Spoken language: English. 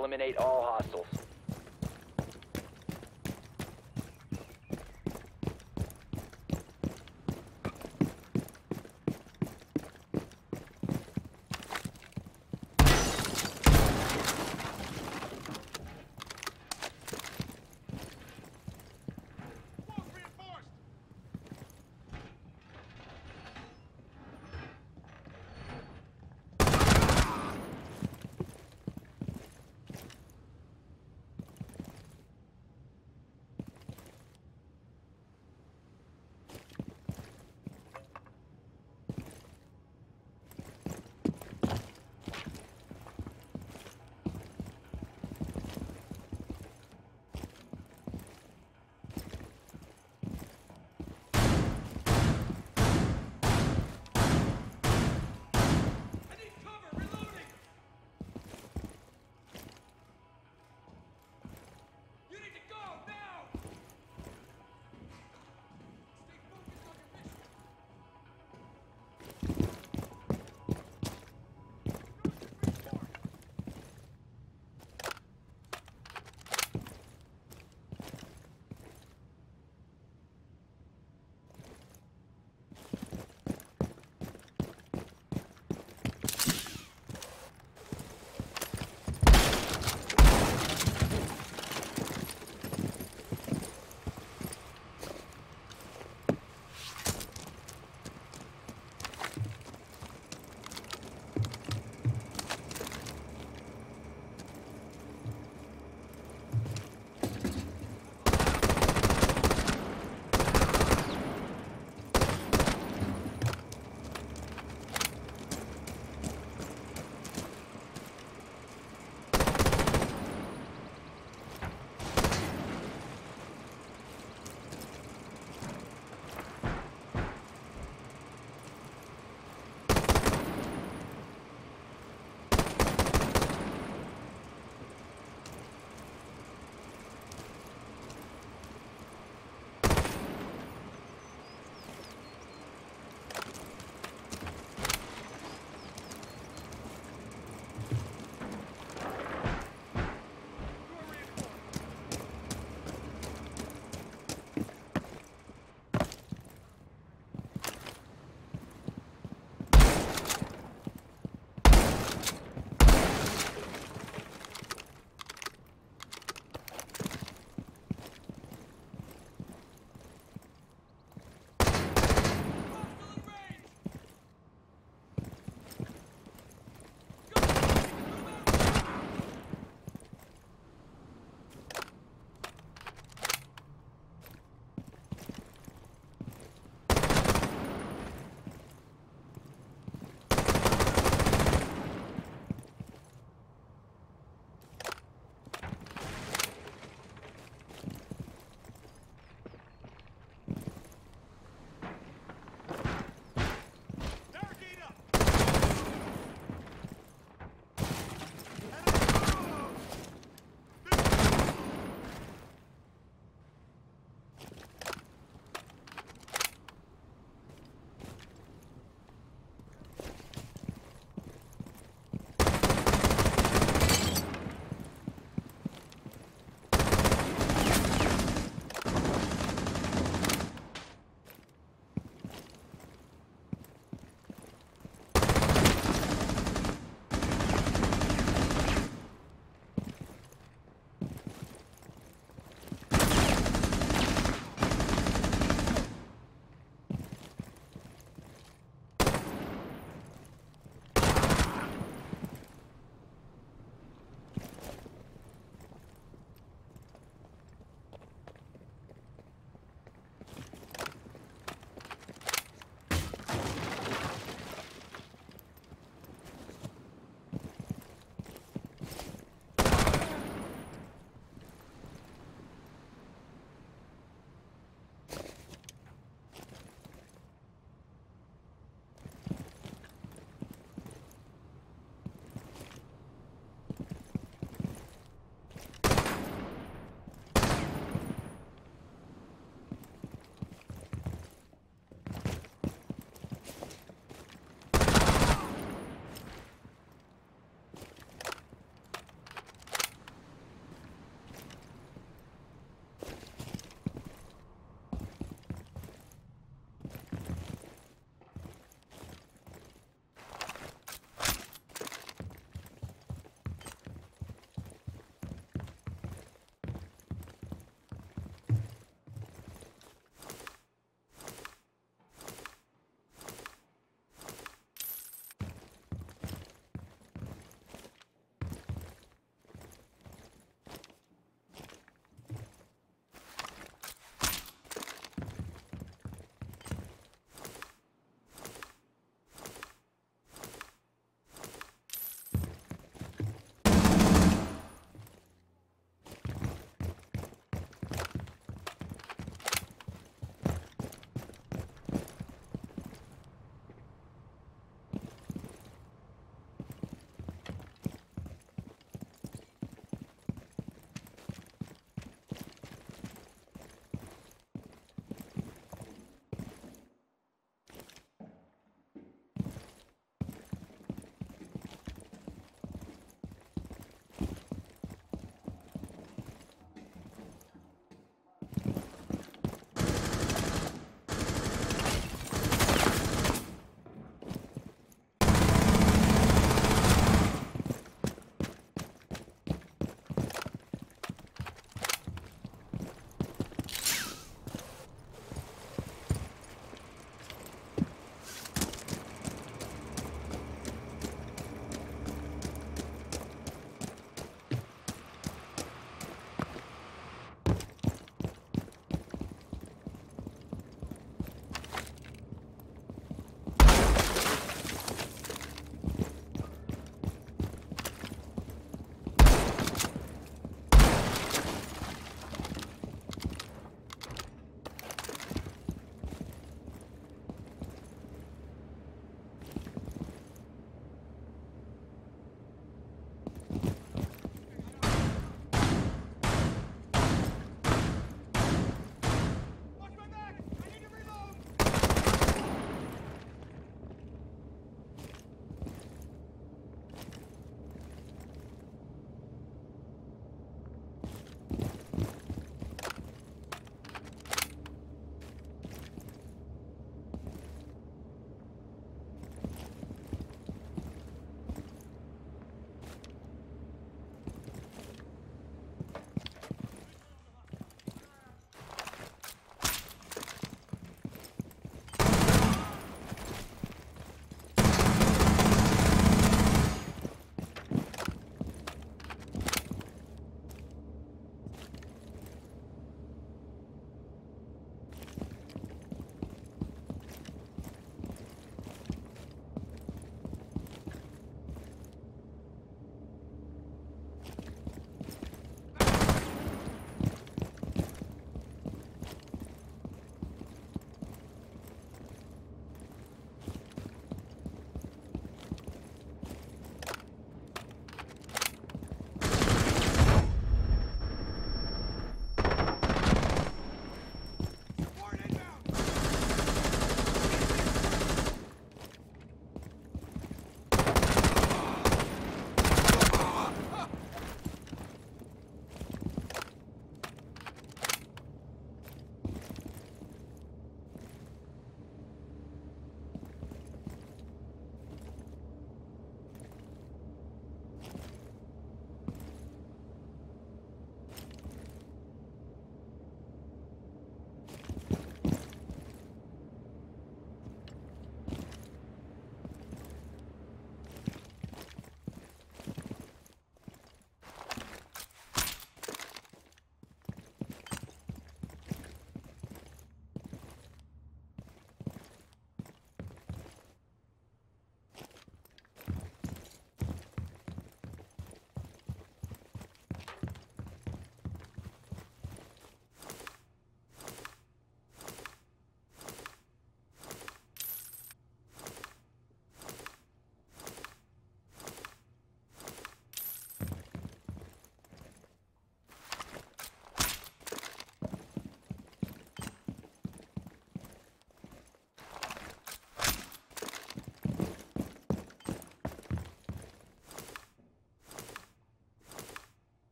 Eliminate all hostiles.